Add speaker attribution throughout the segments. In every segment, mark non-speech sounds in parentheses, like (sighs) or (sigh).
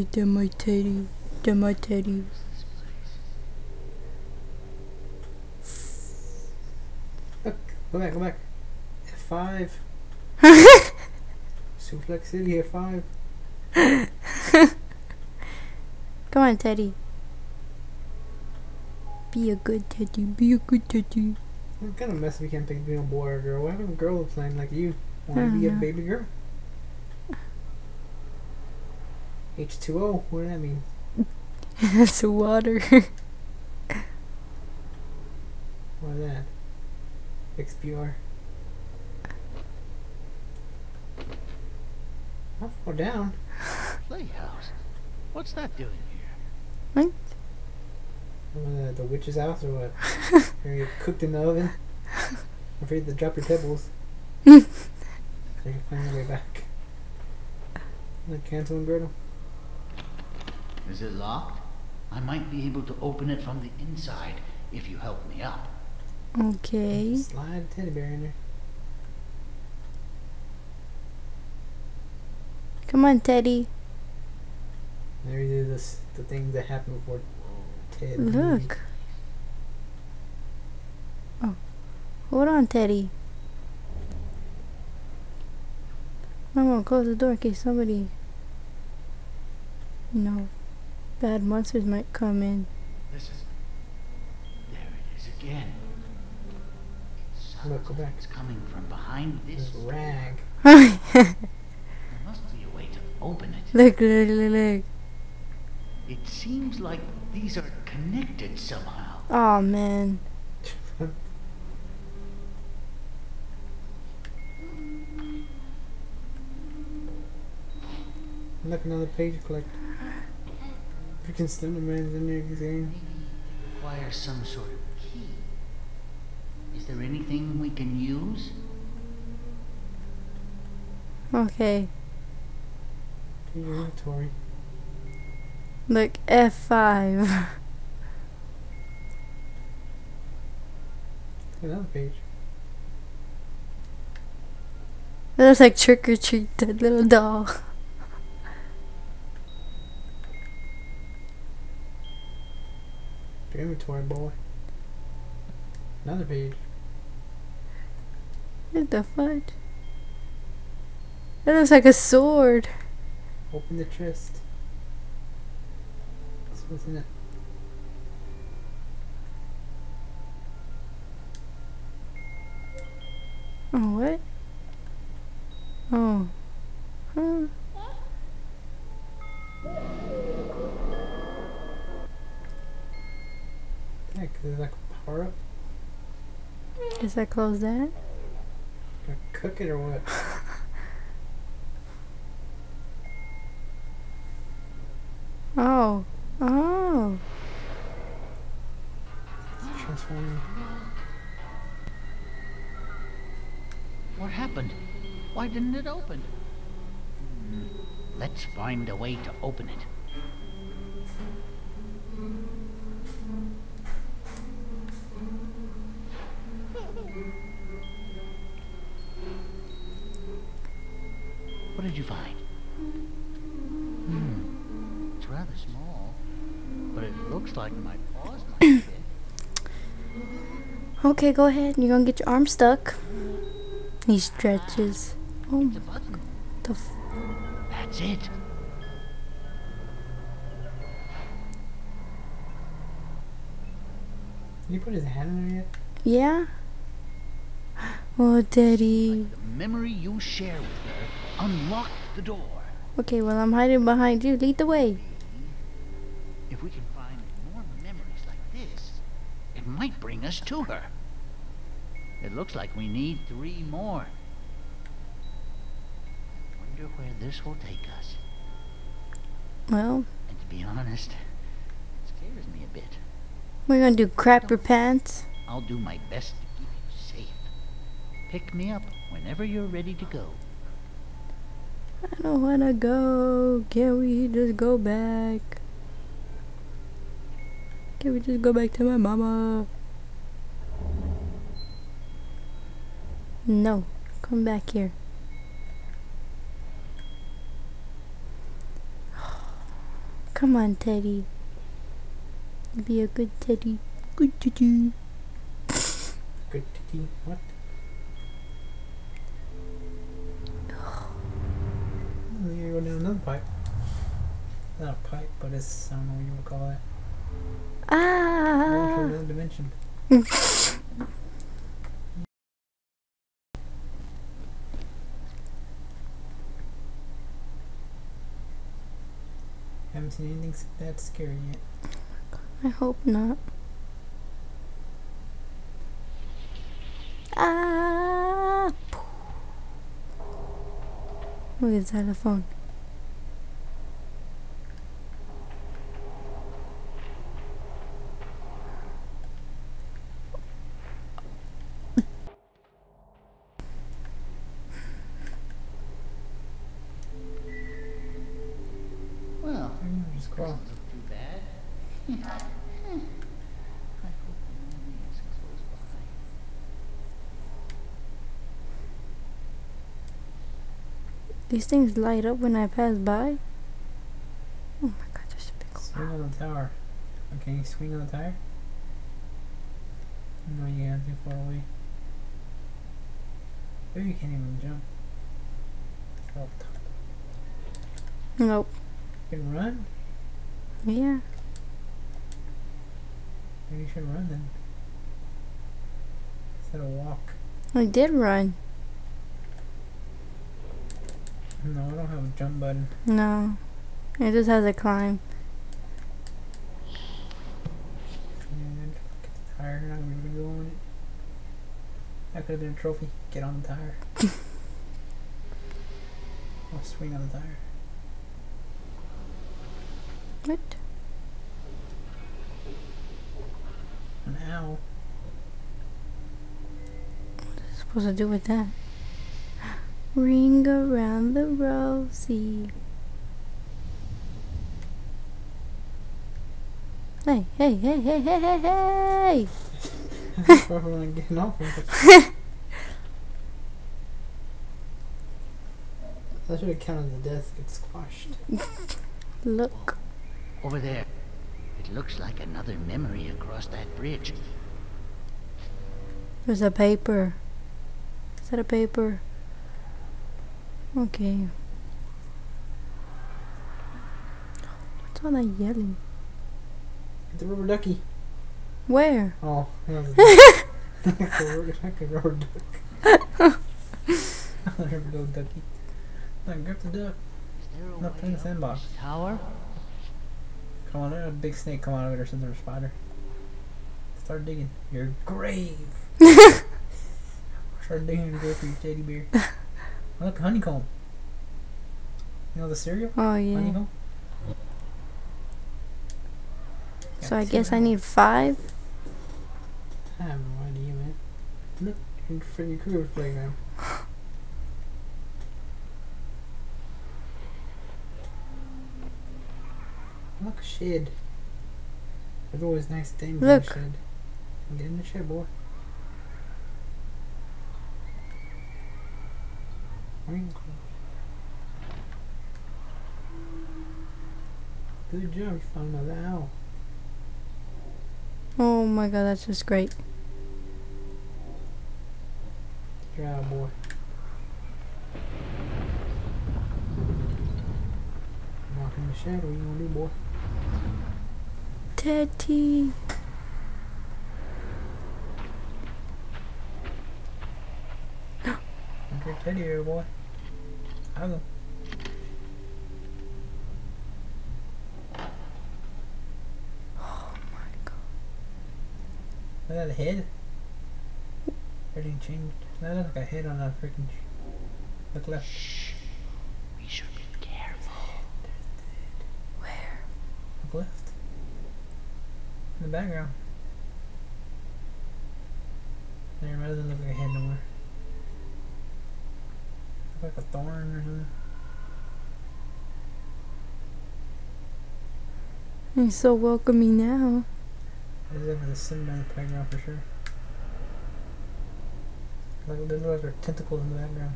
Speaker 1: Get them my teddy. Them my teddy.
Speaker 2: Look, go back, go back. F5. (laughs) Suplex City, F5. (laughs)
Speaker 1: Come on, Teddy. Be a good Teddy. Be a good Teddy.
Speaker 2: It's kind of messy we can't pick being a boy or a girl. What happened to a girl playing like you? Want to be a
Speaker 1: Mhm.
Speaker 2: baby girl? H2O, what does that mean? (laughs)
Speaker 1: That's water.
Speaker 2: What is that? XPR. I'll fall down.
Speaker 3: Playhouse? What's that doing here?
Speaker 1: What?
Speaker 2: What, uh, the witch's house or what? (laughs) Are you cooked in the oven? I'm afraid to drop your pebbles. (laughs) so you can find your way back. Like Hansel and Gretel.
Speaker 3: Is it locked? I might be able to open it from the inside if you help me up.
Speaker 1: okay.
Speaker 2: Slide a teddy bear in there.
Speaker 1: Come on, Teddy.
Speaker 2: There you do this the thing that happened before Ted. the movie.
Speaker 1: Look. Oh. Hold on, Teddy. I'm gonna close the door in case somebody. You know, bad monsters might come in.
Speaker 3: This is. There it is again. It
Speaker 2: Look, go back.
Speaker 3: It's coming from behind this.
Speaker 2: This rag. (laughs)
Speaker 3: There must be a way to open it.
Speaker 1: look, look, look.
Speaker 3: It seems like these are connected somehow.
Speaker 1: Oh man.
Speaker 2: Look another page to collect. Freaking Slenderman's in there again.
Speaker 3: Requires some sort of key. Is there anything we can use?
Speaker 1: Okay.
Speaker 2: To your inventory.
Speaker 1: Look, F5.
Speaker 2: Another page.
Speaker 1: That looks like Trick or Treat, that little doll.
Speaker 2: Your inventory, boy. Another page.
Speaker 1: What the fuck? That looks like a sword.
Speaker 2: Open the chest. What's in it.
Speaker 1: Oh, what? Oh. Huh.
Speaker 2: Yeah, because there's like a power up.
Speaker 1: Guess I close that.
Speaker 2: Gonna cook it or what? (laughs)
Speaker 1: Oh. Oh.
Speaker 2: It's transforming.
Speaker 3: What happened? Why didn't it open? Hmm, Let's find a way to open it. You find? Hmm. It's rather small, but it looks like my paws might (coughs) fit.
Speaker 1: Okay, go ahead. You're gonna get your arm stuck. He stretches. Oh,
Speaker 3: It's a button.
Speaker 1: the f-
Speaker 3: That's it.
Speaker 2: Did he put his hand in there yet?
Speaker 1: yeah. Oh, Daddy.
Speaker 3: The memory you share with her unlocked the door.
Speaker 1: Okay, well I'm hiding behind you. Lead the way.
Speaker 3: If we can find more memories like this, it might bring us to her. It looks like we need three more. I wonder where this will take us.
Speaker 1: Well,
Speaker 3: And to be honest, it scares me a bit.
Speaker 1: we're gonna do crap your pants.
Speaker 3: I'll do my best to keep you safe. Pick me up whenever you're ready to go.
Speaker 1: I don't wanna go. Can we just go back? Can we just go back to my mama? No, come back here. (sighs) Come on, Teddy. Be a good Teddy. Good Teddy.
Speaker 2: Good titty. What? Go down another pipe. Not a pipe, but it's I don't know what you would call that. Going to
Speaker 1: Ah.
Speaker 2: another dimension. (laughs) Haven't seen anything that scary yet.
Speaker 1: I hope not. Ah. Look at the telephone.
Speaker 3: Well, by.
Speaker 1: These things light up when I pass by. Oh my god, there's a big old
Speaker 2: Swing on the tower. Oh, okay, you swing on the tire? No, you can't too far away. Maybe you can't even jump. Oh, t-
Speaker 1: Nope.
Speaker 2: you can run?
Speaker 1: Yeah.
Speaker 2: Maybe you should run then. Instead of walk.
Speaker 1: I did run.
Speaker 2: No, I don't have a jump button.
Speaker 1: No. It just has a climb.
Speaker 2: And get the tire, not gonna be going it. That could have been a trophy. Get on the tire. (laughs) I'll swing on the tire.
Speaker 1: What?
Speaker 2: An owl.
Speaker 1: What is it supposed to do with that? Ring around the rosy. Hey, hey, hey, hey, hey, hey, hey!
Speaker 2: That's I'm getting off. That should have counted the death get squashed. (laughs)
Speaker 1: Look.
Speaker 3: Over there. It looks like another memory across that bridge.
Speaker 1: There's a paper. Is that a paper? Okay. What's all that yelling?
Speaker 2: Get the rubber ducky.
Speaker 1: Where?
Speaker 2: Oh, that was rubber, like a rubber duck. a rubber duck (laughs) ducky. Like, grab the duck.
Speaker 3: Is there a
Speaker 2: Not
Speaker 3: way
Speaker 2: in the sandbox.
Speaker 3: tower?
Speaker 2: Come on, there's a big snake come out of it or something, or a spider. Start digging. Your grave. (laughs) Start digging your grave for your teddy bear. Oh, (laughs) look, honeycomb. You know the cereal?
Speaker 1: Oh yeah.
Speaker 2: Honeycomb?
Speaker 1: So I guess I need five.
Speaker 2: I have no idea, man. Look, in Freddy Krueger's playground. Look, shed. There's always nice things
Speaker 1: Look.
Speaker 2: in the shed. Get in the shed, boy. Wrinkle. Good job, you found another owl.
Speaker 1: Oh my god, that's just great.
Speaker 2: Good job, boy. Walk in the shed, what you gonna do, boy?
Speaker 1: Teddy.
Speaker 2: Look your teddy bear, boy. Hug him.
Speaker 1: Oh my god.
Speaker 2: At that head. Everything changed. That looks like a head on that freaking. Look left.
Speaker 3: Shh. We should be careful.
Speaker 1: Where?
Speaker 2: Look left. In the background. There, rather than look like a head no more. Look like a thorn or something.
Speaker 1: He's so welcoming now.
Speaker 2: There's definitely a symbol in the playground for sure. Like there look like tentacles in the background.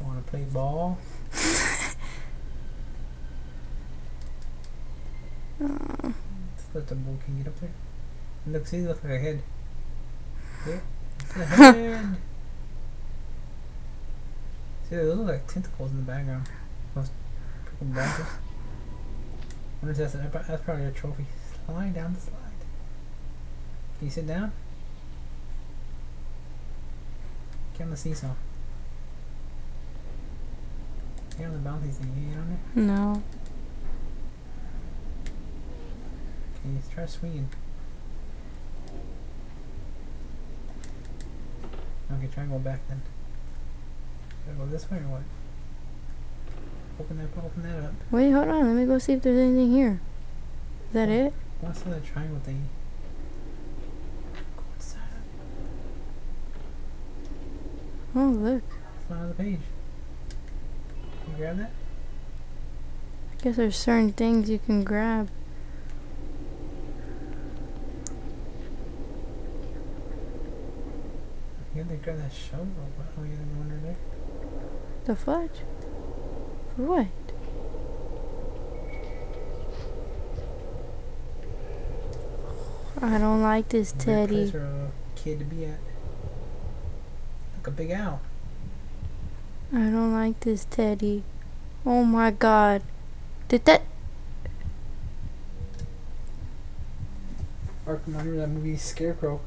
Speaker 2: Want to play ball? That's a bull. Can get up there? And look, see, it looks like a head. Yeah, a (laughs) head. see, those look like tentacles in the background. Those purple branches. What is that? That's probably a trophy. Slide down the slide. Can you sit down? Get on the seesaw. Get on the bouncy thing. Can you get on there?
Speaker 1: No.
Speaker 2: Can you try swinging? Okay, try and go back then. Gotta go this way or what? Open that, open that up.
Speaker 1: Wait, hold on. Let me go see if there's anything here. Is that it?
Speaker 2: What's that triangle thing? Go inside.
Speaker 1: Oh, look.
Speaker 2: Front of the page. Can you grab that?
Speaker 1: I guess there's certain things you can grab.
Speaker 2: You gotta grab that shovel. What? Oh, you gotta go under there.
Speaker 1: The fudge? For what? I don't like this
Speaker 2: Weird
Speaker 1: teddy.
Speaker 2: place for a kid to be at. Like a big owl.
Speaker 1: I don't like this teddy. Oh my god. Did that
Speaker 2: remember that movie Scarecrow?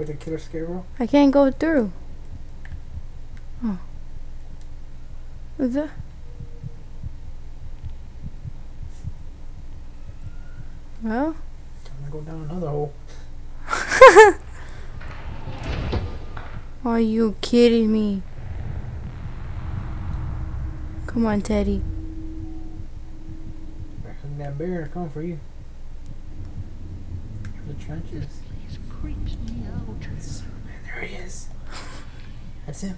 Speaker 2: With the killer scarecrow?
Speaker 1: I can't go through. Oh. That Well,
Speaker 2: I'm gonna go down another hole. (laughs)
Speaker 1: are you kidding me? Come on, Teddy.
Speaker 2: That bear coming for you. The trenches.
Speaker 3: This place creeps me out.
Speaker 2: Man, there he is. That's him.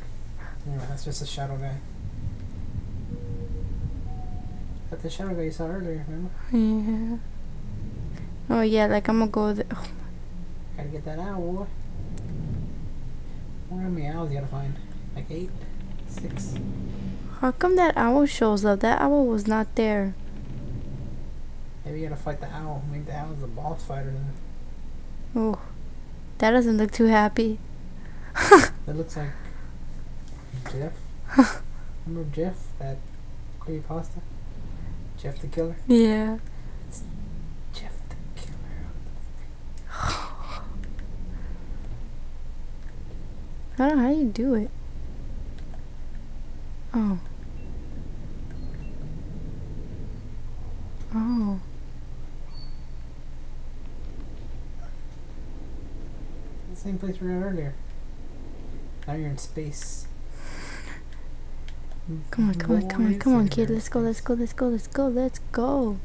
Speaker 2: No, that's just a shadow guy. That's the shadow guy you saw earlier, remember?
Speaker 1: Yeah. Oh yeah, like I'm gonna go there.
Speaker 2: Oh gotta get that owl, boy. How many owls you gotta find? Like eight? Six?
Speaker 1: How come that owl shows up? That owl was not there.
Speaker 2: Maybe you gotta fight the owl. Maybe the owl's the boss fighter then.
Speaker 1: Oh, that doesn't look too happy. (laughs)
Speaker 2: That looks like Jeff. (laughs) Remember Jeff? That creepypasta? Jeff the Killer?
Speaker 1: Yeah.
Speaker 2: It's Jeff the Killer.
Speaker 1: I don't know how you do it. Oh. Oh.
Speaker 2: The same place we were at earlier. Now you're in space.
Speaker 1: Come on, come on, come on, come on, kid. Let's go, let's go, let's go, let's go, let's go.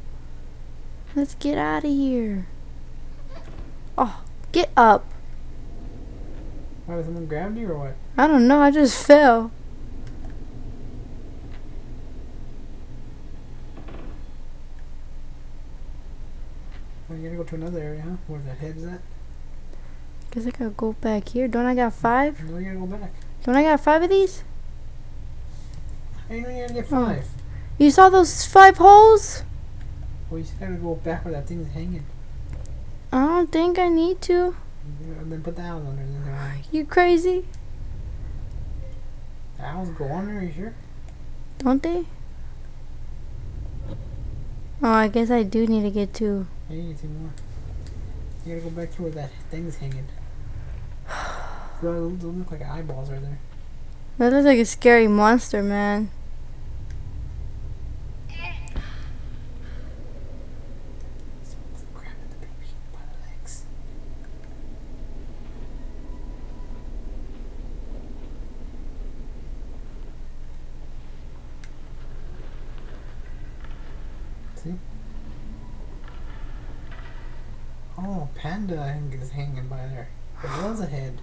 Speaker 1: Let's get out of here. Oh, get up.
Speaker 2: Why, was someone grabbed you or what?
Speaker 1: I don't know, I just fell.
Speaker 2: Well, you gotta go to another area, huh? Where that head's at?
Speaker 1: Guess I gotta go back here. Don't I got five?
Speaker 2: No, you gotta go back.
Speaker 1: Don't I got five of these?
Speaker 2: Know you gotta get five?
Speaker 1: You saw those five holes?
Speaker 2: Well, you just gotta go back where that thing's hanging.
Speaker 1: I don't think I need to.
Speaker 2: And then put the owls under. Then like,
Speaker 1: You crazy?
Speaker 2: the owls go under, are you sure?
Speaker 1: Don't they? Oh, I guess I do need to get two.
Speaker 2: Yeah, you need two more. You gotta go back to where that thing's hanging. (sighs) Those look like eyeballs right there.
Speaker 1: That looks like a scary monster, man.
Speaker 2: Someone's grabbing the baby by the legs. See? Oh, panda I think is hanging by there. There was a head.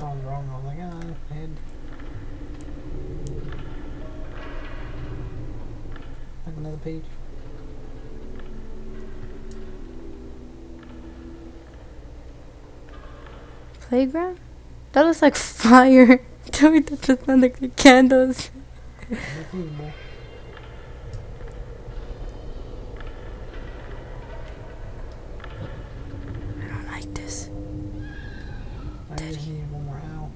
Speaker 2: Wrong. I was like, ah, head. Like another page.
Speaker 1: Playground? That looks like fire. (laughs) Tell me that does not look like candles.
Speaker 2: Look at you, boy.
Speaker 1: I don't like this.
Speaker 2: I just need one more owl.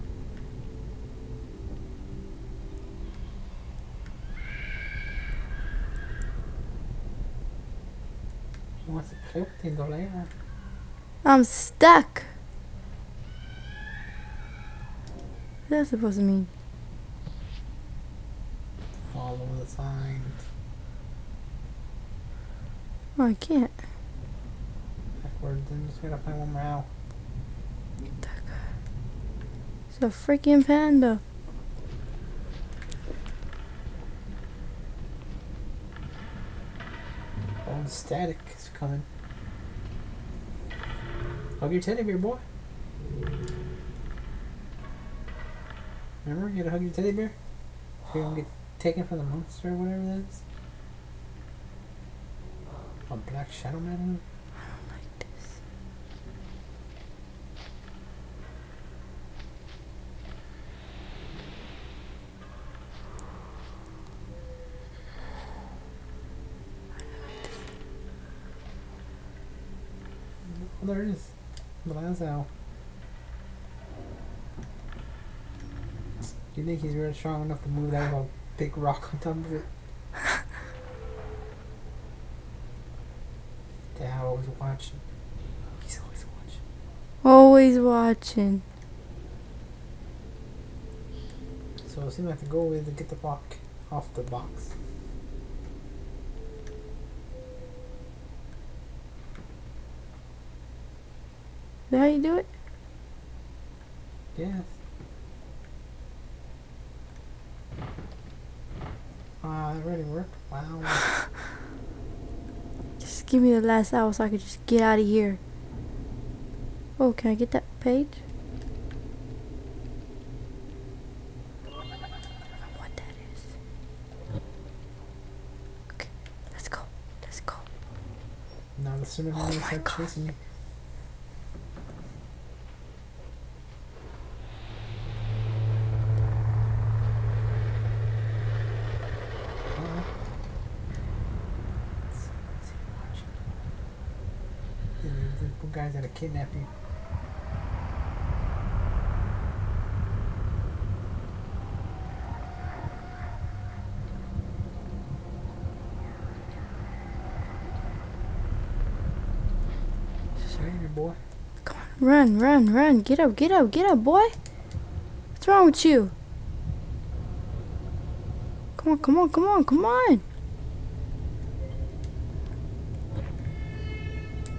Speaker 2: He wants to play with things over there.
Speaker 1: I'm stuck. What's that supposed to mean?
Speaker 2: Follow the signs.
Speaker 1: Oh, I can't.
Speaker 2: Backwards I'm just gonna find one more owl.
Speaker 1: It's a freaking panda.
Speaker 2: Oh, static is coming. Hug your teddy bear, boy. Remember, you gotta hug your teddy bear? So you don't get taken from the monster or whatever that is. A black shadow man?
Speaker 1: I don't like this.
Speaker 2: Oh, there it is. The last owl. Do you think he's really strong enough to move that a big rock on top of it? (laughs) owl is watching. He's always watching.
Speaker 1: Always watching.
Speaker 2: So it seems like the goal is to get the rock off the box.
Speaker 1: Is that how you do it?
Speaker 2: Yes. Ah, that really worked. Wow. (laughs)
Speaker 1: Just give me the last hour so I can just get out of here. Oh, can I get that page? I don't know what that is. Okay, let's go. Let's go.
Speaker 2: now the sooner
Speaker 1: Oh my God.
Speaker 2: chasing you. Uh-oh. Let's see, watch. Yeah, the, kidnapping boy.
Speaker 1: Come on, run, run, run. Get up, get up, get up, boy. What's wrong with you? Come on, come on, come on, come on.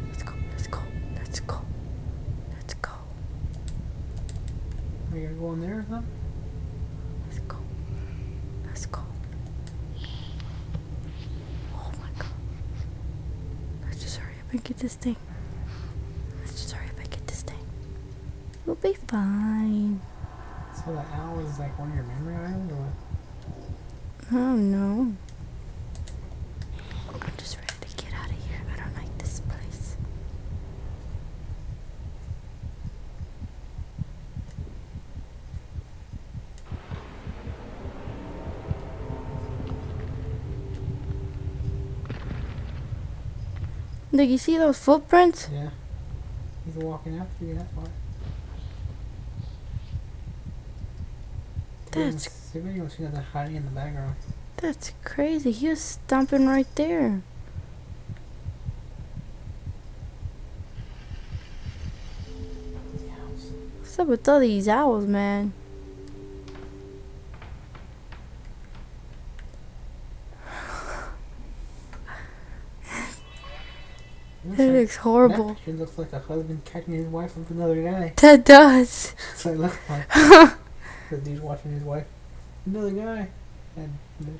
Speaker 1: Let's go, let's go, let's go. Let's go,
Speaker 2: Are you gonna go in there or something?
Speaker 1: let's go. Let's go. Oh my god. Let's just hurry up and get this thing. Let's just hurry up and get this thing. We'll be fine.
Speaker 2: So the owl is like one of your memory items or what?
Speaker 1: I don't know. I'm just ready to get out of here. I don't like this place. Look, you see those footprints?
Speaker 2: Yeah. He's walking after you, that's why.
Speaker 1: That's-
Speaker 2: you see nothing hiding in the background.
Speaker 1: That's crazy. He was stomping right there. What's up with all these owls, man?
Speaker 2: Looks
Speaker 1: looks horrible.
Speaker 2: That looks like a husband catching his wife with another guy.
Speaker 1: That does.
Speaker 2: That's what it looks like. (laughs) the dude's watching his wife. Another guy. And the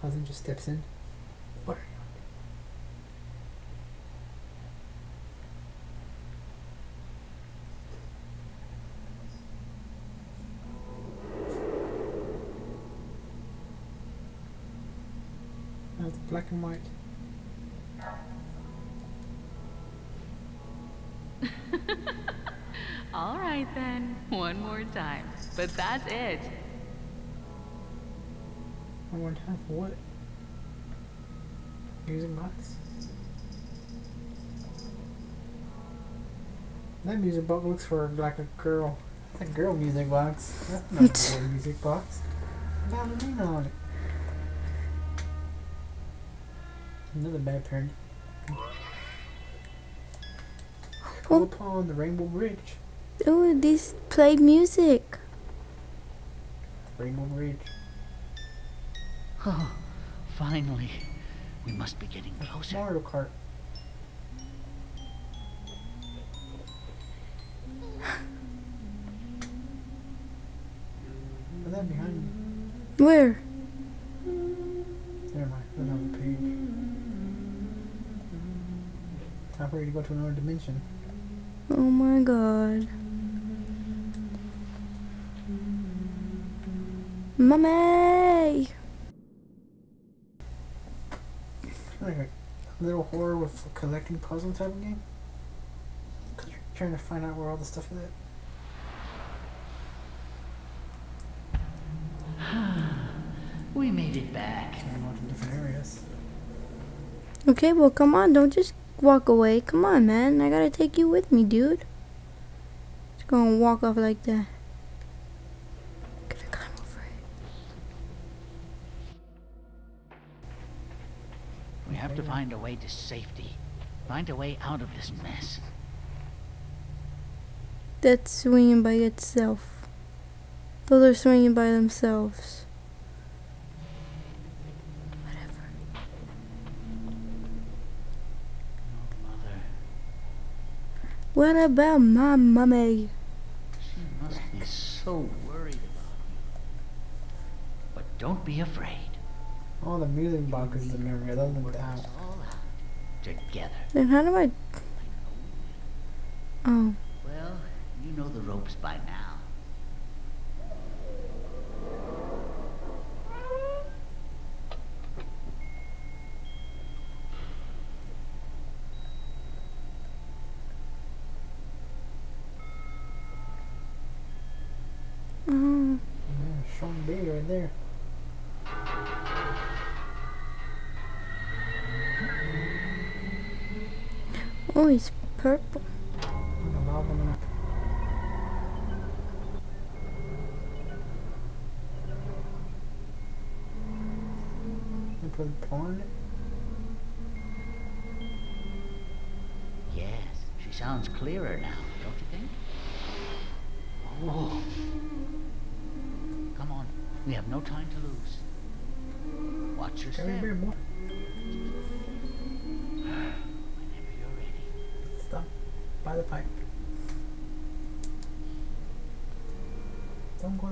Speaker 2: husband just steps in. What are you That's black and white.
Speaker 4: Right then, one more time. But that's it.
Speaker 2: One more time for what? Music box? That music box looks for like a girl. That's a girl music box. That's not a boy music box. Ballerina on it. Another bad parent. Call
Speaker 1: Oh.
Speaker 2: upon the Rainbow Bridge.
Speaker 1: Ooh, these play music.
Speaker 2: Rainbow Bridge.
Speaker 3: Oh, finally. We must be getting closer.
Speaker 2: Mario Kart. What's that behind
Speaker 1: Where?
Speaker 2: you? Never mind. That's on the page. Time for you to go to another dimension.
Speaker 1: Oh my god. Mommy!
Speaker 2: Like a little horror with a collecting puzzle type of game. 'Cause you're trying to find out where all the stuff is at. (sighs)
Speaker 3: We made it back.
Speaker 2: And go to different areas.
Speaker 1: Okay, well, come on. Don't just walk away. Come on, man. I gotta take you with me, dude. Just gonna walk off like that.
Speaker 3: Find a way to safety. Find a way out of this mess.
Speaker 1: That's swinging by itself. Those are swinging by themselves. Whatever.
Speaker 3: Oh, Mother.
Speaker 1: What about my mummy?
Speaker 3: She must be so worried about you. But don't be afraid.
Speaker 2: All the music boxes in memory. Those are
Speaker 3: Work
Speaker 2: the
Speaker 3: together.
Speaker 1: Then how do I? Oh,
Speaker 3: Well, you know the ropes by now.
Speaker 1: oh.
Speaker 2: Yeah, strong baby right there.
Speaker 1: Oh, it's purple.
Speaker 2: And the lava lamp. And put porn.
Speaker 3: Yes, she sounds clearer now, don't you think? Oh. Come on, we have no time to lose. Watch your
Speaker 2: Come
Speaker 3: step
Speaker 2: by the pipe. Don't go